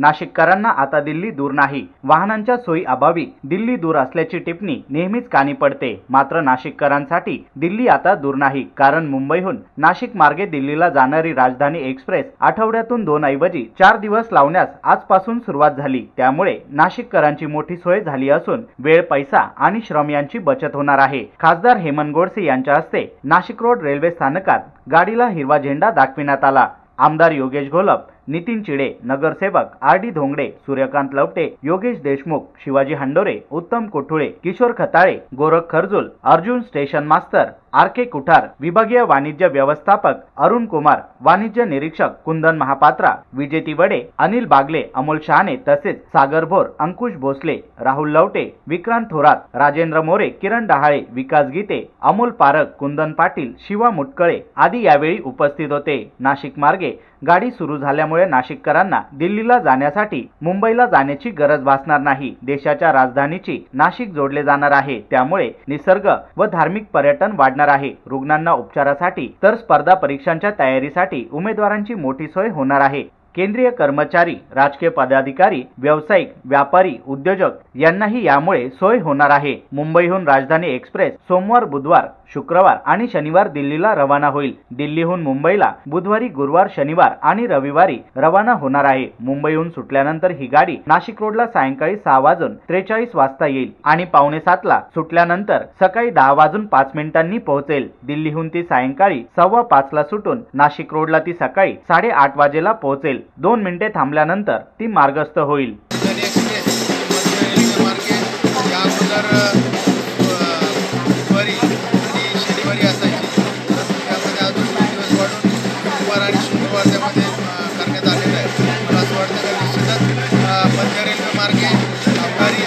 नाशिककरांना आता दिल्ली दूर नाही. वाहनांच्या सोयी अभावी. दिल्ली दूर असल्याची टिप्पणी नेहमीच कानी पडते. मात्र नाशिककरांसाठी दिल्ली आता दूर नाही. कारण मुंबईहून नाशिक मार्गे दिल्लीला जाणारी राजधानी एक्सप्रेस आठवड्यातून दोन ऐवजी चार दिवस लावण्यास आजपासून सुरुवात झाली. त्यामुळे नाशिककरांची मोठी सोय झाली असून वेळ पैसा आणि श्रम यांची बचत होणार आहे. खासदार हेमंत गोडसे यांच्या हस्ते नाशिक रोड रेल्वे स्थानकात गाडीला हिरवा झेंडा दाखविण्यात आला. आमदार योगेश घोलप नितीन चिडे नगरसेवक R D Dhongade Suryakant Lavate Yogesh Deshmukh Shivaji Handore Uttam Kothule Kishor Khatale Gorakh Kharjul Arjun station master R K Kuthar विभागीय वाणिज्य व्यवस्थापक अरुण कुमार वाणिज्य निरीक्षक कुंदन महापात्रा विजेती वडे अनिल बागले अमोल शहाणे तसेच सागर भोर अंकुश भोसले राहुल लवटे विक्रांत थोरात राजेंद्र मोरे किरण डहाळे विकास गीते अमोल पारक कुंदन पाटील शिवा मुटकळे आदी यावेळी उपस्थित होते. नाशिक मार्गे गाडी सुरू झाल्यामुळे नाशिककरांना दिल्लीला जाण्यासाठी मुंबईला जाण्याची गरज भासणार नाही. देशाच्या राजधानीची नाशिक जोडले जाणार आहे. त्यामुळे निसर्ग व धार्मिक पर्यटन वाढणार आहे. रुग्णांना उपचारासाठी तर स्पर्धा परीक्षांच्या तयारीसाठी उमेदवारांची मोठी सोय होणार आहे. केंद्रीय कर्मचारी राजकीय पदाधिकारी व्यावसायिक व्यापारी उद्योजक यांनाही यामुळे सोय होणार आहे. मुंबईहून राजधानी एक्सप्रेस सोमवार बुधवार शुक्रवार आणि शनिवार दिल्लीला रवाना होईल. दिल्लीहून मुंबईला बुधवारी गुरुवार शनिवार आणि रविवारी रवाना होणार आहे. मुंबईहून सुटल्यानंतर ही गाडी नाशिक रोडला सायंकाळी सहा वाजून त्रेचाळीस वाजता येईल आणि पावणे सातला सुटल्यानंतर सकाळी दहा वाजून पाच मिनिटांनी पोहोचेल. दिल्लीहून ती सायंकाळी सव्वा पाचला सुटून नाशिक रोडला ती सकाळी साडेआठ वाजेला पोहोचेल. दोन मिनिटे थांबल्यानंतर ती मार्गस्थ होईल.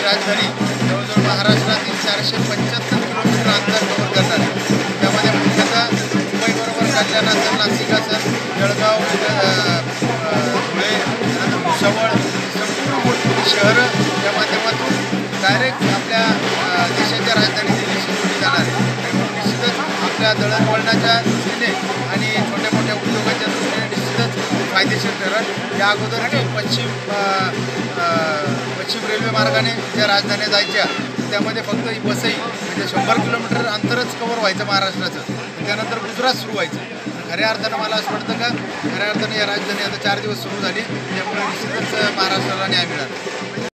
राजधानी जवळजवळ महाराष्ट्रातील चारशे पंच्याहत्तर नाशिक असेल जळगाव धुळे त्यानंतर संपूर्ण मोठमोठी शहरं या माध्यमातून डायरेक्ट आपल्या देशाच्या राजधानी दिल्लीशी जोडली जाणार आहे. निश्चितच आपल्या दळणवळणाच्या दृष्टीने आणि छोट्या मोठ्या उद्योगाच्या दृष्टीने निश्चितच फायदेशीर ठरत या अगोदर पश्चिम पश्चिम रेल्वे मार्गाने ज्या राजधान्या जायच्या त्यामध्ये फक्त ही वसई म्हणजे शंभर किलोमीटर अंतरच कवर व्हायचं महाराष्ट्राचं. त्यानंतर गुजरात सुरू व्हायचं. खऱ्या अर्थानं मला असं वाटतं का खऱ्या अर्थानं या राजधानी आता चार दिवस सुरू झाली. त्यामुळे निश्चितच महाराष्ट्राला न्याय मिळाला.